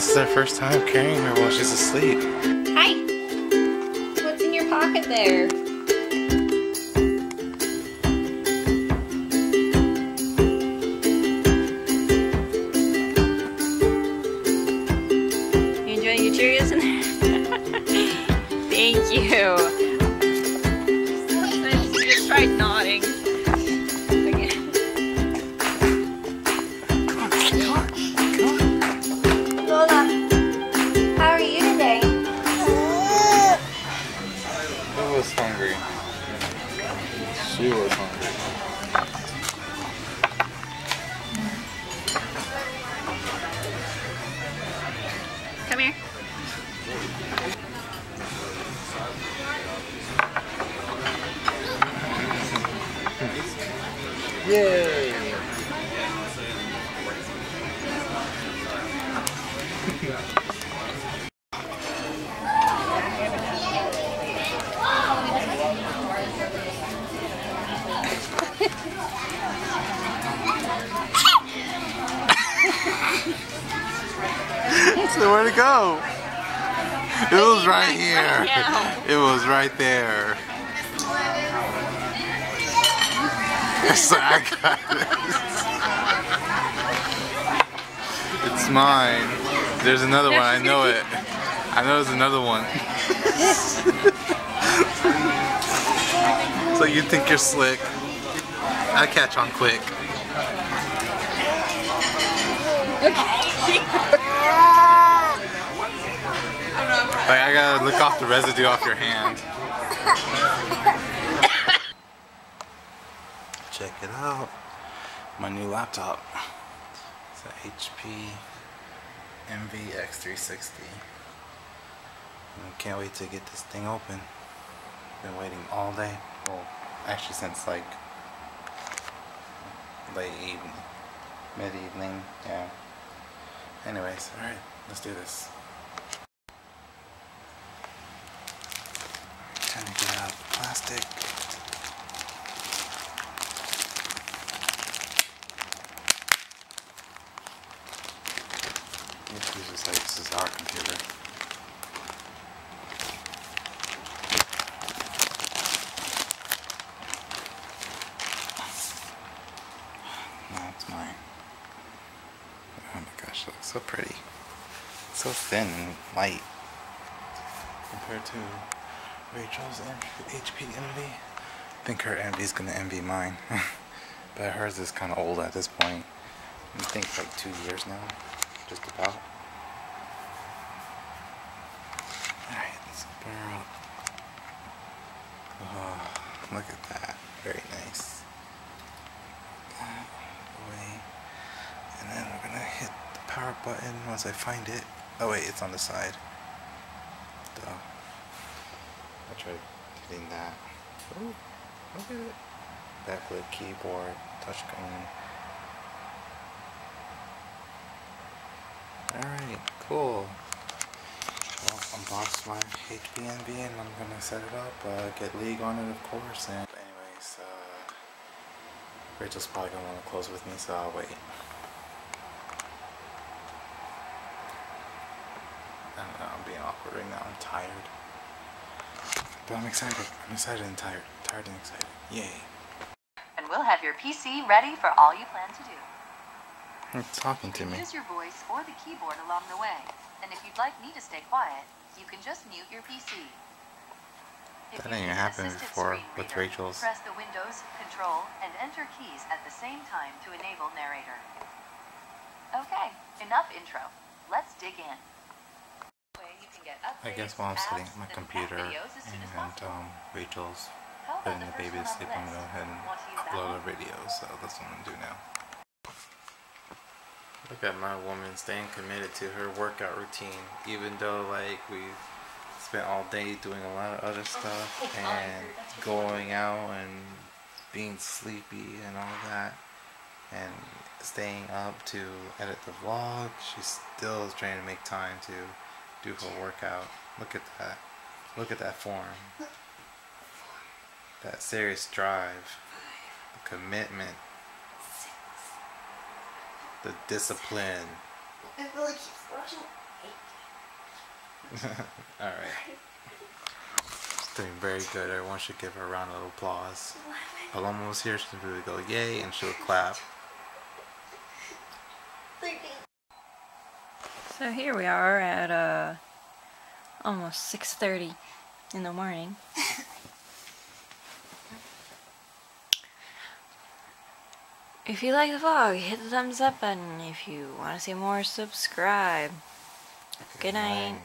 This is our first time carrying her while she's asleep. Hi! What's in your pocket there? You enjoying your Cheerios in there? Thank. You She was hungry. Come here. Yay! So where'd it go? It was right here. It was right there. Yes, I got it. It's mine. There's another one. I know it. I know there's another one. so you think you're slick. I catch on quick. Like I gotta lick off the residue off your hand. Check it out. My new laptop. It's an HP Envy X360. I can't wait to get this thing open. Been waiting all day. Well, actually since like late evening, mid evening. Yeah. Anyways, all right, let's do this. Time to get out the plastic. This is like this is our computer. No, mine. Oh my gosh, it looks so pretty. so thin and light compared to Rachel's HP Envy. I think her Envy is gonna envy mine. but hers is kind of old at this point. I think like two years now, just about. Alright, let's open up. Oh, look at that. Very nice. That away. And then we're gonna hit the power button once I find it. Oh wait, it's on the side. I tried hitting that. Ooh, look at it. Backlit keyboard, touchscreen. Alright, cool. Well, unbox my HP Envy and I'm gonna set it up, uh, get League on it of course, and anyways, uh, Rachel's probably gonna wanna close with me, so I'll wait. I don't know, I'm being awkward right now, I'm tired. But I'm excited, I'm excited and tired, tired and excited, yay. and we'll have your PC ready for all you plan to do. It's talking to me. use your voice or the keyboard along the way. And if you'd like me to stay quiet, you can just mute your PC. If That ain't happened before with reader, Rachel's. Press the Windows, Control, and Enter keys at the same time to enable narrator. Okay, enough intro. Let's dig in. Way you can get I guess while I'm sitting apps, at my computer videos as soon as and um, Rachel's putting the the baby to sleep, I'm gonna go ahead and Want to use upload a video, so that's what I'm gonna do now. Look at my woman staying committed to her workout routine, even though like we've spent all day doing a lot of other stuff and going out and being sleepy and all that and staying up to edit the vlog. She still is trying to make time to do her workout. Look at that. Look at that form. That serious drive. The commitment. The discipline. I feel like he's watching. All right. She's doing very good. Everyone should give her a round of applause. Paloma was here. She's going to go yay and she'll clap. So here we are at uh almost 6:30 in the morning. if you like the vlog, hit the thumbs up button. If you want to see more, subscribe. Good night.